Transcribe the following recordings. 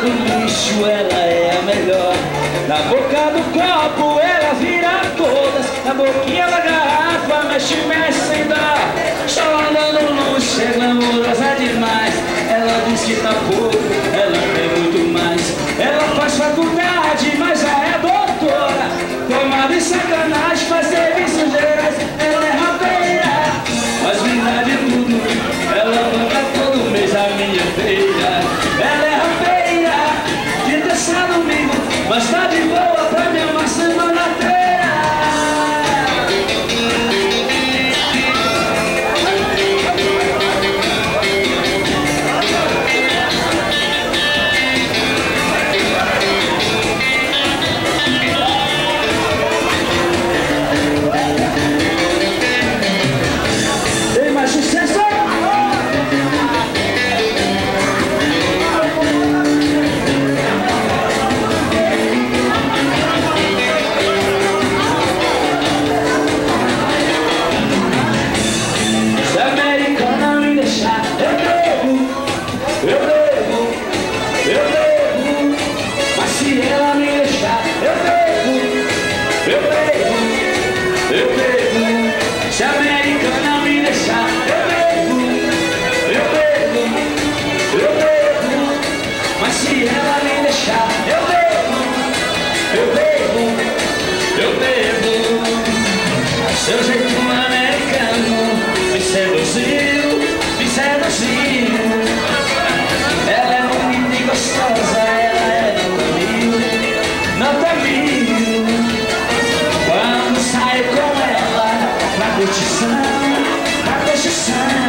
do lixo ela é a melhor. Na boca do copo ela vira todas. Na boquinha da garrafa mexe, mexe sem dar Chorando no luxo é glamourosa demais. Ela diz que tá pouco Mas tá de boa pra mim maçã na terra bet you sign, I bet you sign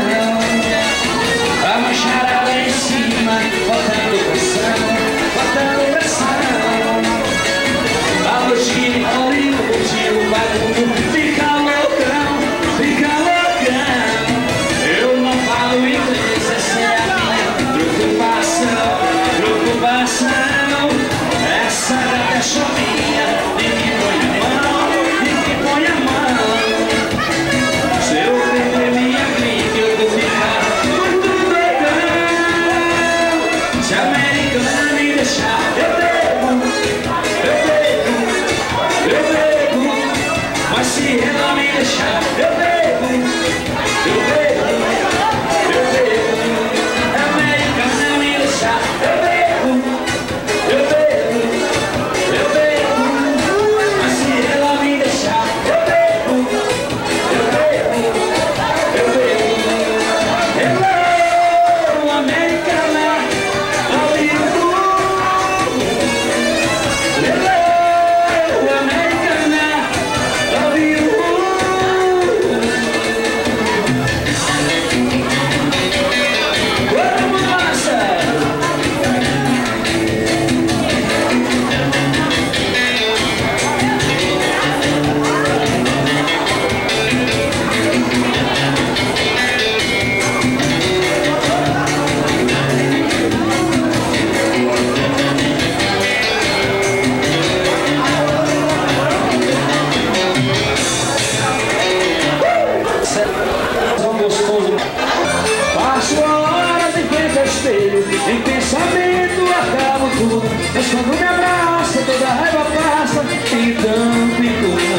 espelho Em pensamento acabo tudo. Mas quando me abraça toda raiva passa Então fico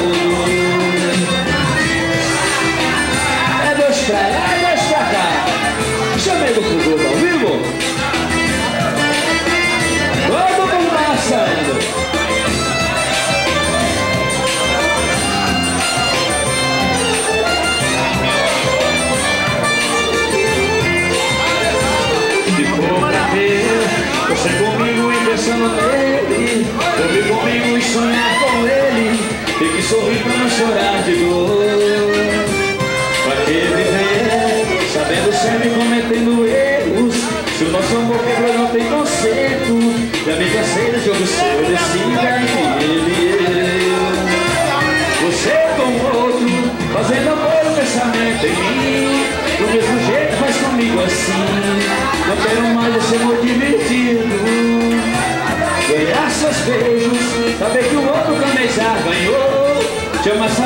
Se for pra ver Você é comigo e pensando nele Dormir comigo e sonhar com ele Tem que sorrir pra não chorar de dor. Pra que viver Sabendo sempre cometendo erros Se o nosso amor quebrou não tem conceito Já me cansei do jogo seu Decida ser muito divertido. Ganhar seus beijos. Saber que o outro também já ganhou. Chama-se